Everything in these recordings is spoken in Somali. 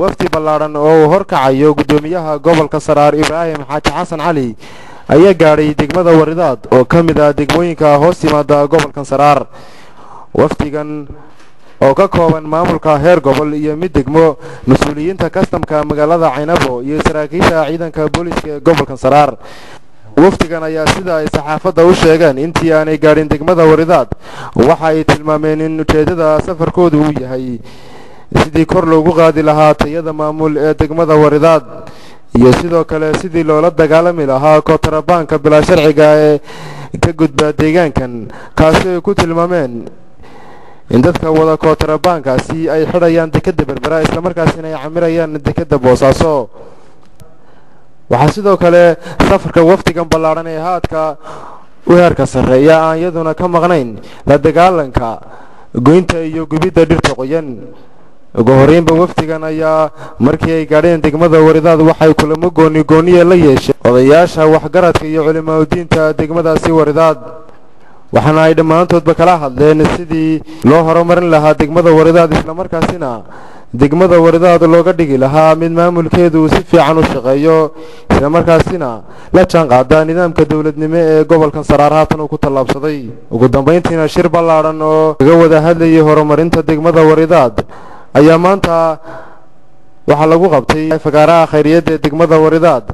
wafdi ballaadhan oo uu horkacayo guddoomiyaha gobolka saraar ibraahim xaaji xasan cali ayaa gaadhay degmada waridaad oo ka mid ah degmooyinka hoos yimaada gobolkan saraar. Wafdigan oo ka kooban maamulka heer gobol iyo mid degmo mas'uuliyiinta kastamka magaalada caynabo iyo saraakiisha ciidanka booliiska ee gobolkan saraar. Wafdigan ayaa sida ay saxaafadda u sheegeen intii aanay gaadhin degmada waridaad waxa ay tilmaameen in ujeeddada safarkoodu uu yahay sidii kor loogu qaadi lahaa tayada maamul ee degmada waridaad iyo sidoo kale sidii loola dagaalami lahaa kootarabaanka bilaa sharciga ee ka gudbaa deegaankan kaasi ay ku tilmaameen in dadka wada kootarabaankaasi ay xidhayaan dekeda berbera islamarkaasina ay camirayaan dekeda boosaaso. Waxaa sidoo kale safarka wafdigan ballaadhan ee haadka u heerka sarreeya aan iyaduna ka maqnayn la dagaalanka goynta iyo gubidda dhirta qoyan. Ugu horreynba wafdigan ayaa markii ay gaadheen degmada waridaad waxay kulamo gooni gooniya la yeesheen odayaasha waxgaradka iyo culimaadudiinta degmadaasi waridaad waxaana ay dhammaantoodba kala hadleen sidii loo horumarin lahaa degmada waridaad islamarkaasina degmada waridaad looga dhigi lahaa mid maamulkeedu si fiican u shaqeeyo islamarkaasina la jaanqaada nidaamka dowladnimo ee gobolkan saraar haatan uu ku tallaabsaday. Ugu dambayntiina shir ballaadhan oo kaga wada hadlayay horumarinta degmada waridaad ayaa maanta waxaa lagu qabtay fagaaraha khayriyadda ee degmada waridaad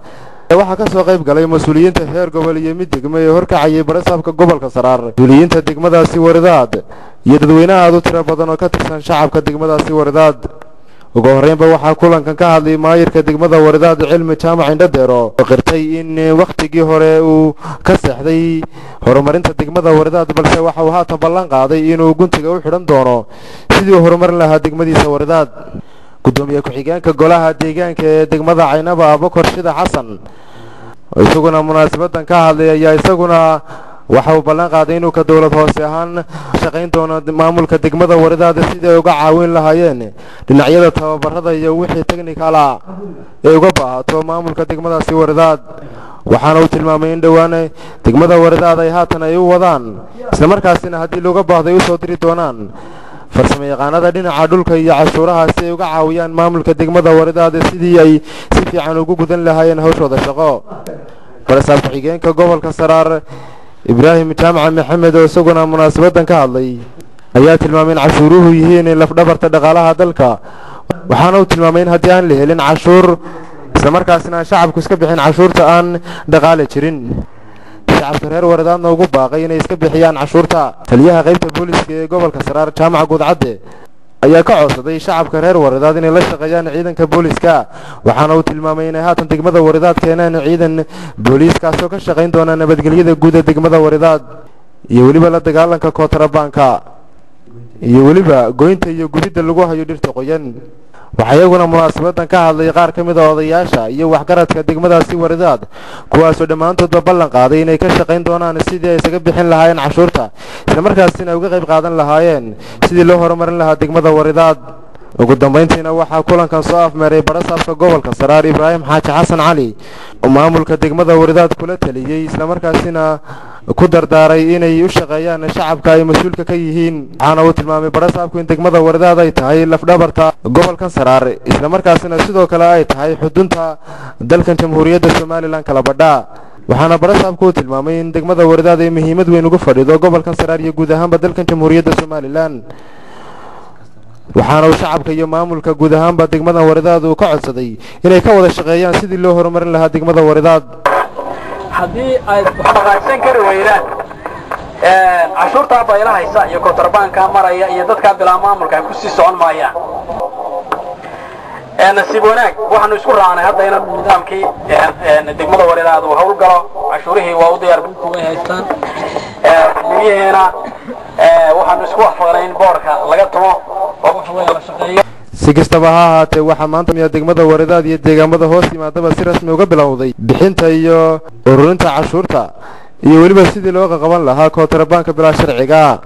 waxaa ka soo qayb galay mas'uuliyiinta heer gobol iyo mid degmo ee horkacayay barasaabka gobolka saraar. Mas'uuliyiinta degmadaasi waridaad iyo dadweynaha aad u tiro badan oo ka tirsan shacabka degmadaasi waridaad ugu horreynba waxaa kulankan ka hadlay maayirka degmada waridaad cilmi jaamac indhadeero oo qirtay in wakhtigii hore uu ka seexday horumarinta degmada waridaad balse waxa uu haatan ballan qaaday inuu guntiga u xidhan doono sidii uu horumarin lahaa degmadiisa waridaad guddoomiye ku-xigeenka golaha deegaanka ee degmada caynaba abakor shida xasan isaguna munaasabadan ka hadlay ayaa isaguna waxa uu ballan qaaday inuu ka dowlad hoose ahaan shaqayn doono maamulka degmada waridaad sidii ay uga caawin lahaayeen. Dhinacyada tababarada iyo wixii technicala ee uga baahato maamulka degmadaasi waridaad waxaana uu tilmaamay in dhowaan degmada waridaad ay haatan ay u wadaan. Islamarkaasina haddii looga baahdo ay u soo diri doonaan farsamo yaqaanada dhinaca dhulka iyo cashuuraha si ay uga caawiyaan maamulka degmada waridaad sidii ay si fiican ugu gudan lahaayeen hawshooda shaqo. Barasaab ku-xigeenka gobolka saraar ibraahim jaamaca maxamed oo isaguna munaasabadan ka hadlay ayaa tilmaamay in cashuuruhu yihiin lafdhabarta dhaqaalaha dalka. Waxaana uu tilmaamay in haddii aan la helin cashuur islamarkaasina aan shacabku iska bixin cashuurta aan dhaqaale jirin shacabka reer waridaadna ugu baaqay inay iska bixiyaan cashuurta. Taliyaha qaybta booliska ee gobolka saraar jaamaca guudcadde ayaa ka codsaday shacabka reer waridaad inay la shaqeeyaan ciidanka booliska waxaana uu tilmaamay inay haatan degmada waridaad keeneen ciidan booliiskaasoo ka shaqayn doona nabadgelyada guud ee degmada waridaad iyo weliba la dagaalanka kootarabaanka iyo weliba goynta iyo gubidda lagu hayo dhirta qoyan waxaa iyaguna munaasabadan ka hadlay qaar ka mid a odayaasha iyo waxgaradka degmadaasi waridaad kuwaasoo dhammaantoodba ballan qaaday inay ka shaqayn doonaan sidii ay isaga bixin lahaayeen cashuurta islamarkaasina ay uga qayb qaadan lahaayeen sidii loo horumarin lahaa degmada waridaad ugu dambayntiina waxaa kulankan soo afmeeray barasaabka gobolka saraar ibraahim xaaji xasan cali oo maamulka degmada waridaad kula taliyey islamarkaasina ku dardaaray inay u shaqeeyaan shacabka ay mas'uulka ka yihiin. Waxaana uu tilmaamay barasaabku in degmada waridaad ay tahay lafdhabarta gobolkan saraar islamarkaasina sidoo kale ay tahay xudunta dalkan jamhuuriyadda somalilan kala badha. Waxaana barasaabku uu tilmaamay in degmada waridaad ay muhiimad weyn ugu fadhido gobolkan saraar iyo guud ahaanba dalkan jamhuuriyadda somalilan waxaana uu shacabka iyo maamulka guud ahaanba degmada waridaad uu ka codsaday inay ka wada shaqeeyaan sidii loo horumarin lahaa degmada waridaad haddii ay dhaqaagsan kari weydaan cashuurtaa baylanaysa iyo kontrabaankaa maraya iyo dadkaa bilaa maamulka ay ku sii socon maayaan nasiib wanaag waxaanu isku raacnay hadda in nidaamkii degmada waridaad uu hawl galo. Cashuurihii waa u diyaar way haystaan. Miyihiina waxaanu isku waafaqnay in boorka laga tumo si kastaba ha ahaatee waxaa maanta miya degmada waridaad iyo deegaamada hoos yimaadaba si rasmi uga bilowday. Bixinta iyo ururinta cashuurta iyo weliba sidii loo qaqaban lahaa kootarabaanka bilaa sharciga